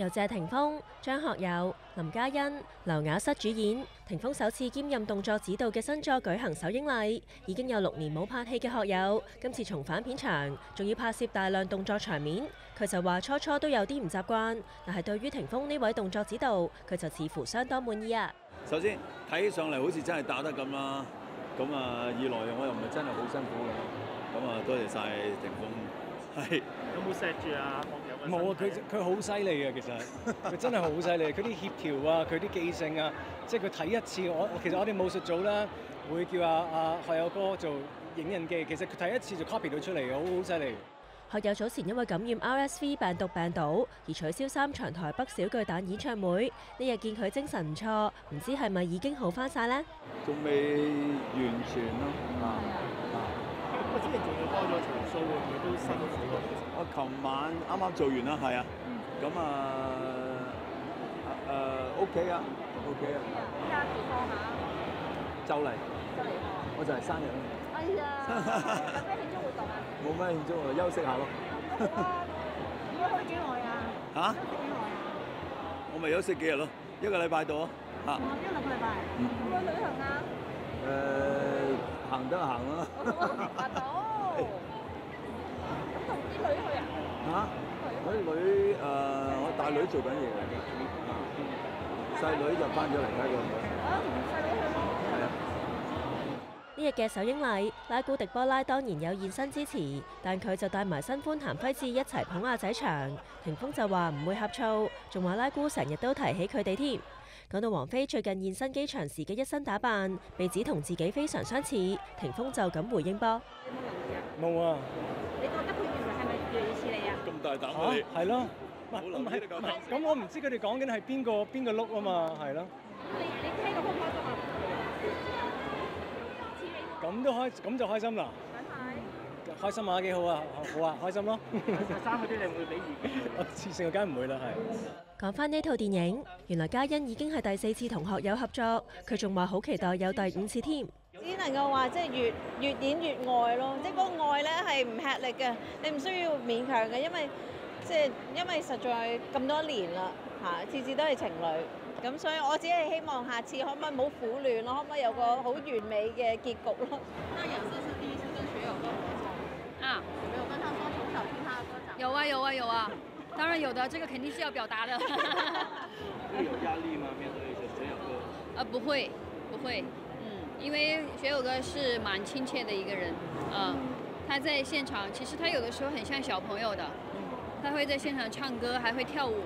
由謝霆鋒、張學友、林嘉欣、劉雅瑟主演，霆鋒首次兼任動作指導嘅新作舉行首映禮。已經有六年冇拍戲嘅學友，今次重返片場，仲要拍攝大量動作場面。佢就話初初都有啲唔習慣，但係對於霆鋒呢位動作指導，佢就似乎相當滿意啊。首先睇起上嚟好似真係打得咁啦，咁啊二來我又唔係真係好辛苦嘅，咁啊多謝晒霆鋒，係有冇錫住啊？冇啊！佢佢好犀利啊！其實 佢真係好犀利，佢啲協調啊，佢啲記性啊，即係佢睇一次，我其實我哋武術組啦，會叫阿阿學友哥做影印機，其實佢睇一次就 copy 到出嚟嘅，好好犀利。學友早前因為感染 RSV 病毒病倒而取消三場台北小巨蛋演唱會，呢日見佢精神唔錯，唔知係咪已經好翻晒呢？仲未完全咯，啊啊！我之前仲要多咗場會唔會都辛苦啊？我琴晚啱啱做完啦，係啊，咁啊誒 OK 啊，OK 啊。依家幾多下？就嚟，就嚟我就係生日。哎呀，有咩慶祝活動啊？冇咩慶祝啊，休息下咯。咁好啊！要去幾耐啊？嚇？休息幾耐啊？我咪休息幾日咯，一個禮拜到啊。一兩個禮拜。嗯會唔會旅行啊？誒，行得行啦。咁同 啲女去啊？嚇？我啲女誒，我大女做緊嘢嘅，細女就翻咗嚟。呢日嘅首映禮，拉古迪波拉當然有現身支持，但佢就帶埋新歡譚輝智一齊捧阿仔場。霆鋒就話唔會呷醋，仲話拉姑成日都提起佢哋添。講到王菲最近現身機場時嘅一身打扮，被指同自己非常相似，霆鋒就咁回應噃。冇啊？你覺得佢原來係咪越嚟越似你啊？咁大膽嚇啊你！係咯，唔冇留意係唔係你咁唔係咁我唔知佢哋講緊係邊個邊個碌啊嘛，係咯。你你聽到開唔。咁都開咁就開心啦？開心啊幾好啊，好啊開心咯。生嗰啲你會唔會俾意見？我次性梗唔會啦，係。講翻呢套電影，原來嘉欣已經係第四次同學友合作，佢仲話好期待有第五次添。只能夠話即係越越演越愛咯，即係嗰個愛咧係唔吃力嘅，你唔需要勉強嘅，因為即係因為實在咁多年啦嚇，次次都係情侶，咁所以我只係希望下次可唔可以唔好苦戀咯，可唔可以有個好完美嘅結局咯？那亞瑟是第一次跟學友哥合作，啊，有沒有跟他說從小聽他的歌長大？有啊有啊有啊，當然有的，这个肯定是要表达的。会有压力吗？面对学友哥？啊，不会不会，嗯，因为学友哥是蛮亲切的一个人，啊，他在现场其实他有的时候很像小朋友的，他会在现场唱歌，还会跳舞。